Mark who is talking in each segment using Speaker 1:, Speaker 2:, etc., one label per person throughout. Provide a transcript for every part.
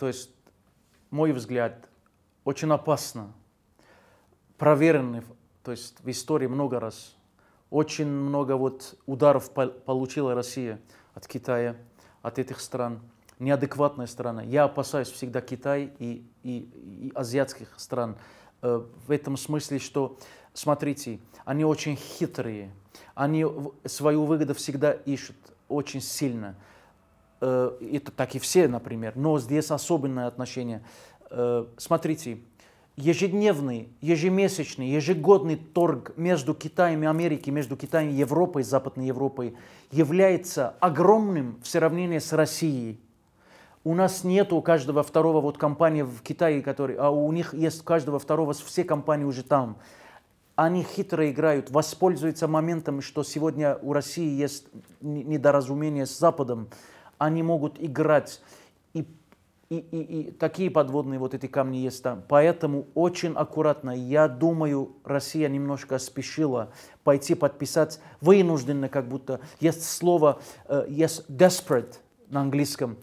Speaker 1: то есть, мой взгляд, очень опасно, проверенный, то есть в истории много раз. Очень много вот ударов получила Россия от Китая, от этих стран. Неадекватная страна. Я опасаюсь всегда Китай и, и, и азиатских стран. Э, в этом смысле, что, смотрите, они очень хитрые. Они свою выгоду всегда ищут очень сильно. Э, это так и все, например. Но здесь особенное отношение. Э, смотрите, ежедневный, ежемесячный, ежегодный торг между Китаем и Америкой, между Китаем и Европой, Западной Европой, является огромным в сравнении с Россией. У нас нет у каждого второго вот компании в Китае, который, а у них есть у каждого второго все компании уже там. Они хитро играют, воспользуются моментом, что сегодня у России есть недоразумение с Западом. Они могут играть и, и, и такие подводные вот эти камни есть там. Поэтому очень аккуратно. Я думаю, Россия немножко спешила пойти подписать вынужденно, как будто есть слово, uh, есть desperate на английском.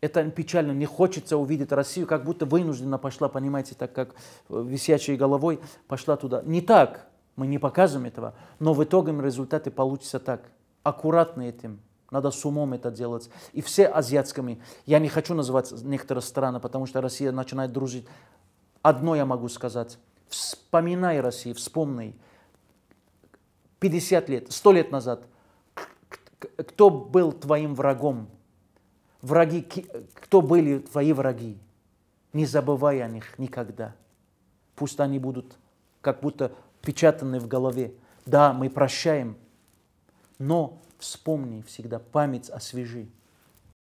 Speaker 1: Это печально, не хочется увидеть Россию, как будто вынужденно пошла, понимаете, так как э, висячей головой пошла туда. Не так, мы не показываем этого, но в итоге результаты получатся так. Аккуратно этим. Надо с умом это делать. И все азиатскими. Я не хочу называть некоторые страны, потому что Россия начинает дружить. Одно я могу сказать. Вспоминай Россию, вспомни. 50 лет, 100 лет назад, кто был твоим врагом? Враги, кто были твои враги? Не забывай о них никогда. Пусть они будут как будто печатаны в голове. Да, мы прощаем, но вспомни всегда, память освежи.